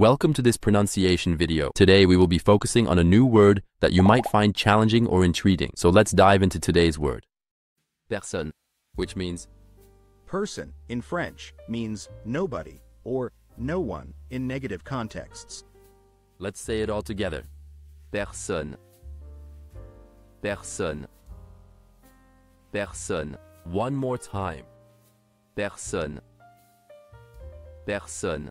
Welcome to this pronunciation video. Today we will be focusing on a new word that you might find challenging or intriguing. So let's dive into today's word. Personne, which means Person in French means nobody or no one in negative contexts. Let's say it all together. Personne. Personne. Personne. One more time. Personne. Personne.